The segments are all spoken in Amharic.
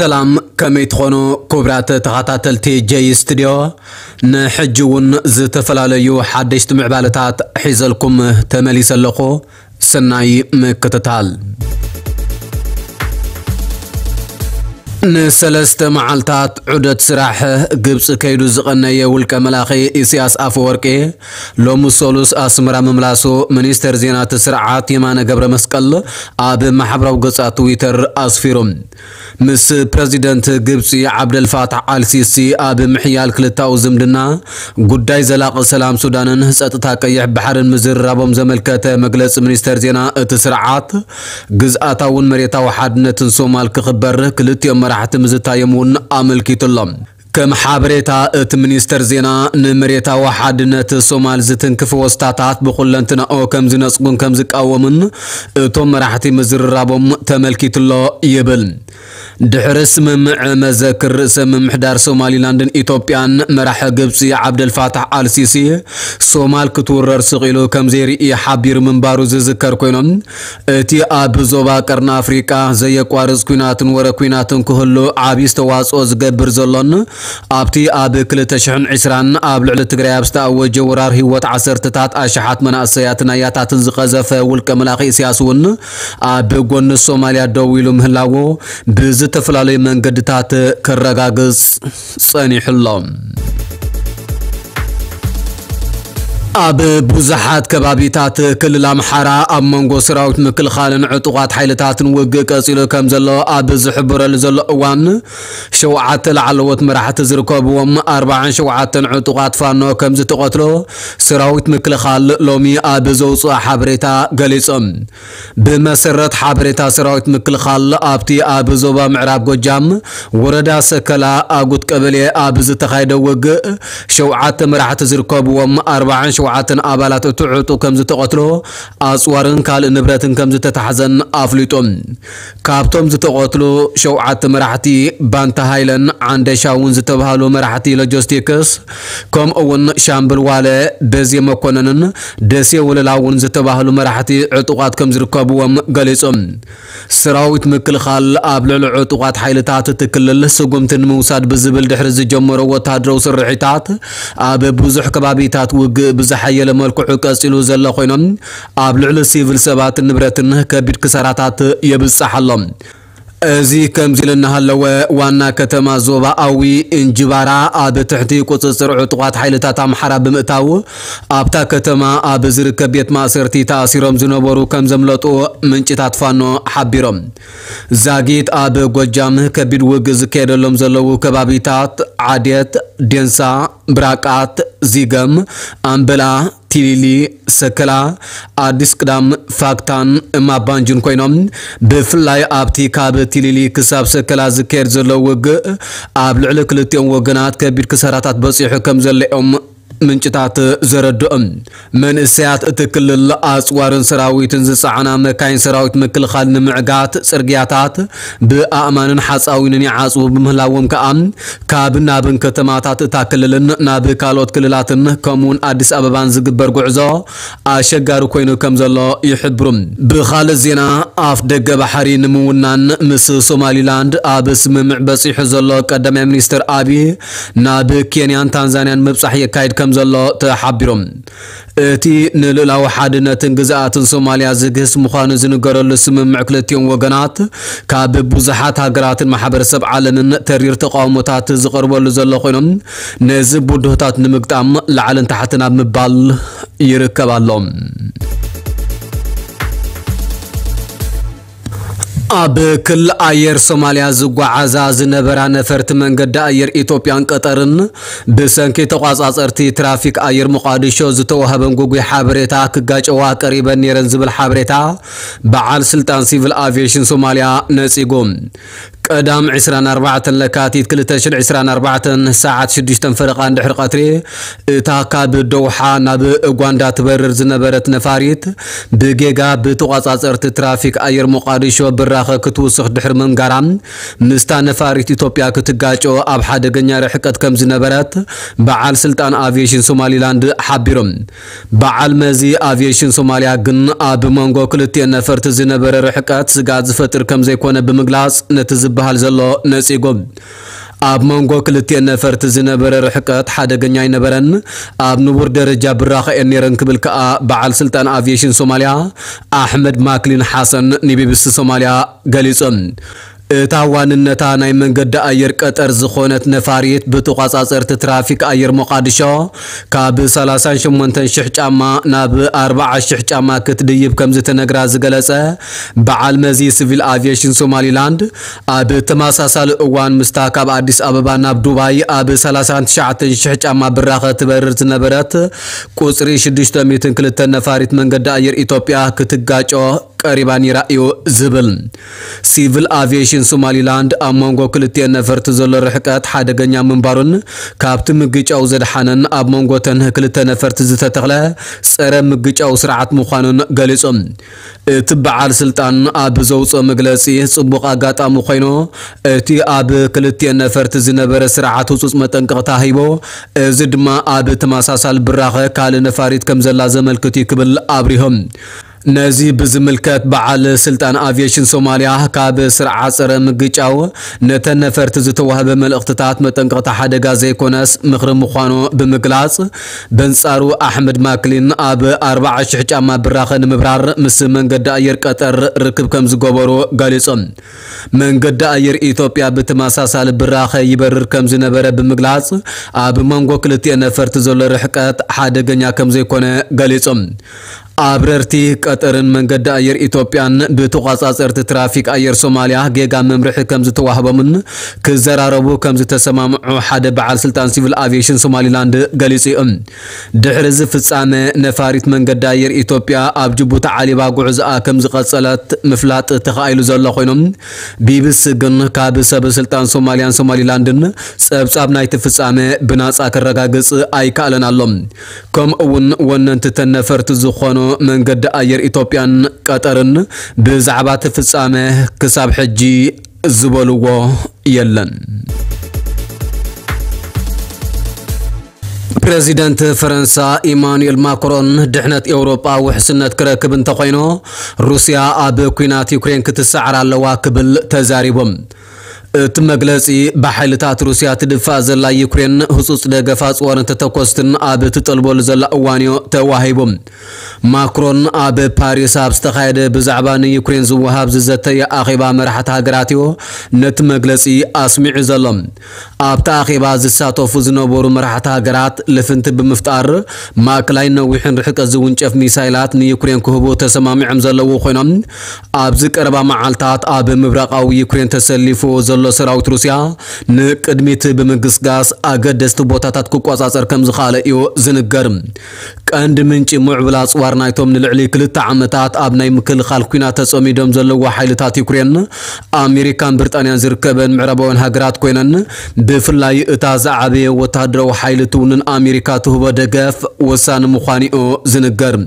ሰላም ከመይ ትኾኑ ክቡራት ተኸታተልቲ ጀይ ስትድዮ ንሕጂ እውን ዝተፈላለዩ ሓደሽቲ ምዕባለታት ሒዘልኩም ተመሊሰ ኣለኹ ሰናይ ምክትታል ንሰለስተ መዓልታት ዑደት ስራሕ ግብፂ ከይዱ ዝቐነየ ውልቀ መላኺ ኢሳያስ ኣፈወርቂ ሎሚ ሰሉስ ኣስመራ ምምላሱ ሚኒስተር ዜናት ስርዓት የማነ ገብረ መስቀል ኣብ ማሕበራዊ ገጻ ትዊተር ኣስፊሩ ምስ ፕረዚደንት ግብፂ ዓብደልፋታሕ አልሲሲ ኣብ ምሕያል ክልታዊ ዝምድና ጉዳይ ዘላቂ ሰላም ሱዳንን ፀጥታ ቀይሕ ባሕርን ምዝርራቦም ዘመልከተ መግለፂ ሚኒስተር ዜና እቲ ስርዓት ግዝኣታውን መሬታዊ ሓድነትን ሶማል ክኽበር ክልቲኦም መራሕቲ ምዝታዮም እውን ኣመልኪቱሎም كم حابريتا ات منيستر زينا نمريتا وحدنت سومال زتنكف وستاتات بقلنتنا أو كم زنسقون كم زك اومن اتوم راحتي مزر رابوم تملكيت الله يبل. دحر سممع مذكر سمم حدار سومالي لاندن إيتوبيان مراح قبسي عبد الفاتح السيسي سومال كتورر سقيلو كم زيري حابير من بارو زذكر كوينون. اتي آب زوبا قرن افريقيا زي قوارز كويناتن ورا كويناتن كهلو عابيس تواصو زغبر زلون. ኣብቲ ኣብ 2020 ኣብ ልዕሊ ትግራይ ኣብ ዝተኣወጀ ወራር ህይወት ዓሰርተታት ኣሽሓት መናእሰያትን ኣያታትን ዝቐዘፈ ውልቀ መላኺ ኢሳያስ እውን ኣብ ጎኒ ሶማልያ ደው ኢሉ ምህላዎ ብዝተፈላለዩ መንገድታት ከረጋግፅ ጸኒሑሎም ኣብ ብዙሓት ከባቢታት ክልል ኣምሓራ ኣብ መንጎ ሰራዊት ምክልኻልን ዕጡቋት ሓይልታትን ውግእ ቀፂሉ ከም ዘሎ ኣብ ዝሕብረሉ ዘሎ እዋን ሸውዓተ ላዕለዎት መራሕቲ ዝርከብዎም 47 ዕጡቋት ፋኖ ከም ዝተቐትሎ ሰራዊት ምክልኻል ሎሚ ኣብ ዘውፅኦ ሓበሬታ ገሊፆም ብመሰረት ሓበሬታ ሰራዊት ምክልኻል ኣብቲ ኣብ ዞባ ምዕራብ ጎጃም ወረዳ ሰከላ ኣጉት ቀበሌ ኣብ ዝተኻየደ ውግእ ሸውዓተ መራሕቲ ዝርከብዎም 40 ሸውዓተን ኣባላት እቲ ዕጡ ከም ዝተቐትሎ ኣፅዋርን ካልእ ንብረትን ከም ዝተታሕዘን ኣፍሊጦም ካብቶም ዝተቐትሉ ሸውዓተ መራሕቲ ባንታ ሃይለን ዓንደሻውን ዝተባሃሉ መራሕቲ ሎጂስቲክስ ከምኡ እውን ሻምብል ዋለ በዜ መኮነንን ደሴ ወለላውን ዝተባሃሉ መራሕቲ ዕጡቋት ከም ዝርከብዎም ገሊፆም ሰራዊት ምክልኻል ኣብ ልዕሊ ዕጡቋት ሓይልታት እቲ ክልል ስጉምቲ ንምውሳድ ብዝብል ድሕሪ ዝጀመሮ ወታደራዊ ስርሒታት ኣብ ብዙሕ ከባቢታት ውግእ ብዝሓየለ መልክዑ ቀፂሉ ዘሎ ኮይኖም ኣብ ልዕሊ ሲቪል ሰባትን ንብረትን ከቢድ ክሳራታት የብፅሓሎም እዚ ከምዚ ኢሉ እናሃለወ ዋና ከተማ ዞባ ኣዊ እንጅባራ ኣብ ትሕቲ ቁፅፅር ዕጡቋት ሓይልታት ኣምሓራ ብምእታው ኣብታ ከተማ ኣብ ዝርከብ ቤት ማእሰርቲ ተኣሲሮም ዝነበሩ ከም ዘምለጡ ምንጭታት ፋኖ ሓቢሮም። ዛጊት ኣብ ጎጃም ከቢድ ውግእ ዝካየደሎም ዘለው ከባቢታት ዓዴት ዴንሳ ብራቃት ዚገም ኣምበላ ቲሊሊ ሰከላ ኣዲስ ቅዳም ፋክታን እማባንጅን ኮይኖም ብፍላይ ኣብቲ ካብ ቲሊሊ ክሳብ ሰከላ ዝካየድ ዘሎ ውግእ ኣብ ልዕሊ ክልቲኦም ወገናት ከቢድ ክሳራታት በፂሑ ከም ዘለኦም ምንጭታት ዘረድኦም መንእሰያት እቲ ክልል ኣፅዋርን ሰራዊትን ዝፀዓና መካይን ሰራዊት ምክልኻል ንምዕጋት ፅርግያታት ብኣእማንን ሓፃዊንን ይዓፅቡ ብምህላዎም ከዓ ካብ ናብን ከተማታት እታ ክልልን ናብ ካልኦት ክልላትን ከምኡውን ኣዲስ ኣበባን ዝግበር ጉዕዞ ኣሸጋሪ ኮይኑ ከም ዘሎ ይሕብሩ ብካልእ ዜና ኣፍ ደገ ባሕሪ ንምውናን ምስ ሶማሊላንድ ኣብ ስምምዕ በፂሑ ዘሎ ቀዳማይ ሚኒስትር ኣብይ ናብ ኬንያን ታንዛንያን ምብፃሕ የካይድ ከም ዘሎ ተሓቢሮም እቲ ንልእላዊ ሓድነትን ግዝኣትን ሶማልያ ዝግህስ ምዃኑ ዝንገረሉ ስምምዕ ክልቲኦም ወገናት ካብ ብዙሓት ሃገራትን ማሕበረሰብ ዓለምን ተሪር ተቃውሞታት ዝቐርበሉ ዘሎ ኮይኖም ነዚ ቡድህታት ንምግጣም ላዕልን ታሕትን ኣብ ምባል ይርከባሎም ኣብ ክልል ኣየር ሶማልያ ዝጓዓዛ ዝነበራ ነፈርቲ መንገዲ ኣየር ኢትዮጵያን ቀጠርን። ብሰንኪ ተቋፃፀርቲ ትራፊክ ኣየር ሞቃዲሾ ዝተዋህበን ጉጉይ ሓበሬታ ክጋጨዋ ቀሪበን ነረን ዝብል ሓበሬታ በዓል ስልጣን ሲቪል ኣቪዬሽን ሶማልያ قدام عسران أربعة لكاتيت كل تشر عسران أربعة ساعة شدش تنفرق عند حرق قطري. تاكا بدوحة ناب غواندا تبرر زنبرت نفاريت. بجيجا بتقاص أرت ترافيك أير مقارشة براخة كتوسخ دحر من قرام نستا نفاريت إثيوبيا كتجاجو أب حد جنيا رحقت كم زنبرت. بعال سلطان آفيشن سومالي لاند حبيرم. بعال مزي آفيشن سوماليا جن أب منغو كل تي نفرت زنبر رحقت سجاد فتر كم زي كون بمجلاس نتزب ዝበሃል ዘሎ ነፂጎም ኣብ መንጎ ክልቲአን ነፈርቲ ዝነበረ ርሕቀት ሓደገኛ ኣይነበረን። ኣብ ንቡር ደረጃ ብራኸአን ነረን ክብል ከኣ በዓል ስልጣን ኣቪዬሽን ሶማልያ ኣሕመድ ማክሊን ሓሰን ንቢቢሲ ሶማልያ ገሊፆም እታ ዋንነታ ናይ መንገዲ ኣየር ቀጠር ዝኾነት ነፋሪት ብተቋፃፀርቲ ትራፊክ ኣየር ሞቃዲሾ ካብ 38,000 ጫማ ናብ 40,000 ጫማ ክትድይብ ከም ዝተነግራ ዝገለጸ በዓል መዚ ሲቪል ኣቪዬሽን ሶማሊላንድ ኣብ ተመሳሳሊ እዋን ምስታ ካብ ኣዲስ ኣበባ ናብ ዱባይ ኣብ 39,000 ጫማ ብራኸ ትበርር ዝነበረት ቁፅሪ 602 ነፋሪት መንገዲ ኣየር ኢትዮጵያ ክትጋጮ ቀሪባ ኒራ እዩ ዝብል። ሲቪል ኣቪዬሽን ሶማሊላንድ ኣብ መንጎ ክልቲአን ነፈርቲ ዘሎ ርሕቀት ሓደገኛ ምንባሩን ካብቲ ምግጫው ዘድሓነን ኣብ መንጎተን ክልተ ነፈርቲ ዝተተኽለ ፀረ ምግጫው ስርዓት ምዃኑን ገሊፆም እቲ በዓል ስልጣን ኣብ ዘውፅኦ መግለፂ ጽቡቕ ኣጋጣሚ ኮይኑ እቲ ኣብ ክልቲአን ነፈርቲ ዝነበረ ስርዓት ህፁፅ መጠንቀቕታ ሂቦ እዚ ድማ ኣብ ተመሳሳሊ ብራኸ ካልእ ነፋሪት ከም ዘላ ዘመልክት ክብል ኣብሪሆም ነዚ ብዝምልከት በዓል ስልጣን ኣቪዬሽን ሶማልያ ካብ ስርዓት ፀረ ምግጫው ነተን ነፈርቲ ዝተዋህበ መልእኽትታት መጠንቀቕታ ሓደጋ ዘይኮነስ ምኽሪ ምዃኑ ብምግላጽ በንጻሩ ኣሕመድ ማክሊን ኣብ 40,000 ጫማ ብራኸ ንምብራር ምስ መንገዲ ኣየር ቀጠር ርክብ ከም ዝገበሩ ገሊፆም መንገዲ ኣየር ኢትዮጵያ ብተመሳሳሊ ብራኸ ይበርር ከም ዝነበረ ብምግላጽ ኣብ መንጎ ክልቲአን ነፈርቲ ዘሎ ርሕቀት ሓደገኛ ከም ዘይኮነ ገሊፆም ኣብረርቲ ቀጠርን መንገዲ ኣየር ኢትዮጵያን ብተቋፃፀርቲ ትራፊክ ኣየር ሶማልያ ጌጋ መምርሒ ከም ዝተዋህቦምን ክዘራረቡ ከም ዝተሰማምዑ ሓደ በዓል ስልጣን ሲቪል ኣቪዬሽን ሶማሊላንድ ገሊጹ እዮም ድሕሪ እዚ ፍጻመ ነፋሪት መንገዲ ኣየር ኢትዮጵያ ኣብ ጅቡቲ ዓሊባ ጉዕዝኣ ከም ዝቐጸለት ምፍላጥ ተኻኢሉ ዘሎ ኮይኖም ቢቢሲ ግን ካብ ሰበስልጣን ሶማልያን ሶማሊላንድን ጸብጻብ ናይቲ ፍጻመ ብናጻ ክረጋግጽ ኣይከኣለን ኣሎም ከምኡ እውን ወነንቲ ተን ነፈርቲ ዝኾኑ መንገዲ ኣየር ኢትዮጵያን ቀጠርን ብዛዕባ እቲ ፍጻመ ክሳብ ሕጂ ዝበልዎ የለን ፕሬዚደንት ፈረንሳ ኢማኑኤል ማክሮን ድሕነት ኤውሮጳ ውሕስነት ክረክብ እንተኮይኑ ሩስያ ኣብ ኩናት ዩክሬን ክትሰዓር ኣለዋ ክብል ተዛሪቦም እቲ መግለፂ ብሓይልታት ሩስያ ትድፋእ ዘላ ዩክሬን ህፁፅ ደገፋ ፅወርን ተተኮስትን ኣብ ትጠልበሉ ዘላ እዋንዮ ተዋሂቦም ማክሮን ኣብ ፓሪስ ኣብ ዝተኻየደ ብዛዕባ ንዩክሬን ዝወሃብ ዝዘተየ ኣኼባ መራሕቲ ሃገራት እዩ ነቲ መግለፂ ኣስሚዑ ዘሎ ኣብቲ ኣኼባ ዝሳተፉ ዝነበሩ መራሕቲ ሃገራት ልፍንቲ ብምፍጣር ማእከላይ ነዊሕን ርሕቀት ዝውንጨፍ ሚሳይላት ንዩክሬን ክህቡ ተሰማሚዖም ዘለዉ ኮይኖም ኣብዚ ቀረባ መዓልትታት ኣብ ምብራቃዊ ዩክሬን ተሰሊፉ ዘሎ ሰራዊት ሩስያ ንቅድሚት ብምግስጋስ ኣገደስቲ ቦታታት ክቆፃፀር ከም ዝኽኣለ እዩ ዝንገር ቀንዲ ምንጪ ምዕቡላ ፅዋር ናይቶም ንልዕሊ ክልተ ዓመታት ኣብ ናይ ምክልኻል ኩናት ተፀሚዶም ዘለዎ ሓይልታት ዩክሬን ኣሜሪካን ብሪጣንያን ዝርከበን ምዕራባውያን ሃገራት ኮይነን ብፍላይ እታ ዝዓበየ ወታደራዊ ሓይሊ ትውንን ኣሜሪካ ትህቦ ደገፍ ወሳኒ ምዃኑ እዩ ዝንገር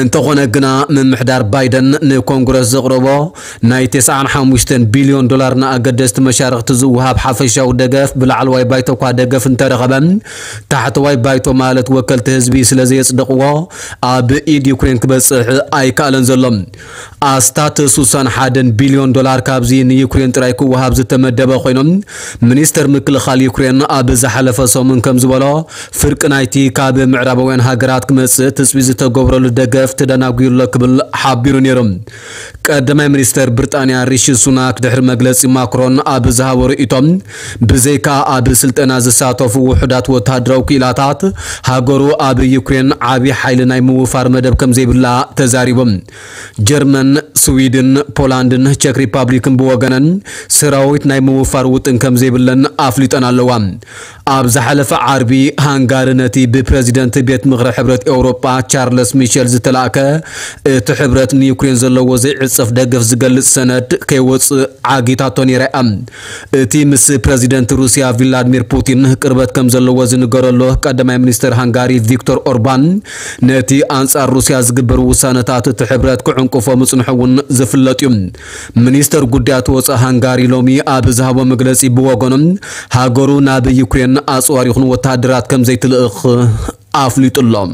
እንተኾነ ግና ምምሕዳር ባይደን ንኮንግረስ ዘቕረቦ ናይ 95 ቢልዮን ዶላር ንኣገደስቲ መሻርክቲ ዝውሃብ ሓፈሻዊ ደገፍ ብላዕለዋይ ባይቶ እኳ ደገፍ እንተረኸበ ታሕተዋይ ባይቶ ማለት ወከልቲ ህዝቢ ስለ ዘየፅደቕዎ ኣብ ኢድ ዩክሬን ክበፅሕ ኣይከኣለን ዘሎ ኣስታት 61 ቢልዮን ዶላር ካብዚ ንዩክሬን ጥራይ ክወሃብ ዝተመደበ ኮይኖም ሚኒስተር ምክልኻል ዩክሬን ኣብ ዝሓለፈ ሰሙን ከም ዝበሎ ፍርቂ ናይቲ ካብ ምዕራባውያን ሃገራት ክመፅእ ትፅቢ ዝተገብረሉ ደገፍ ተደናጒሩሎ ክብል ሓቢሩ ነይሮም ቀዳማይ ሚኒስተር ብሪጣንያ ሪሺ ሱናክ ድሕሪ መግለፂ ማክሮን ኣብ ዝሃቦ ርእቶም ብዘይካ ኣብ ስልጠና ዝሳተፉ ውሕዳት ወታደራዊ ክኢላታት ሃገሩ ኣብ ዩክሬን ዓብዪ ሓይሊ ናይ ምውፋር መደብ ከም ዘይብላ ተዛሪቦም። ጀርመን ስዊድን ፖላንድን ቼክ ሪፐብሊክን ብወገነን ሰራዊት ናይ ምውፋር ውጥን ከም ዘይብለን ኣፍሊጠን ኣለዋ። ኣብ ዝሓለፈ ዓርቢ ሃንጋሪ ነቲ ብፕሬዚደንት ቤት ምክሪ ሕብረት ኤውሮጳ ቻርለስ ሚሸል ዝተላእከ እቲ ሕብረት ንዩክሬን ዘለዎ ዘይዕፀፍ ደገፍ ዝገልጽ ሰነድ ከይወፅእ ዓጊታቶ ነይራ እቲ ምስ ፕሬዚደንት ሩስያ ቭላድሚር ፑቲን ቅርበት ከም ዘለዎ ዝንገረሉ ቀዳማይ ሚኒስትር ሃንጋሪ ቪክቶር ኦርባን ነቲ ኣንጻር ሩስያ ዝግበር ውሳነታት እቲ ሕብረት ክዕንቅፎ ምጽንሑ እውን ዝፍለጥ እዩ። ሚኒስተር ጉዳያት ወፃኢ ሃንጋሪ ሎሚ ኣብ ዝሃቦ መግለፂ ብወገኖም ሃገሩ ናብ ዩክሬን ኣፅዋር ይኹን ወታደራት ከም ዘይትልእኽ ኣፍሊጡሎም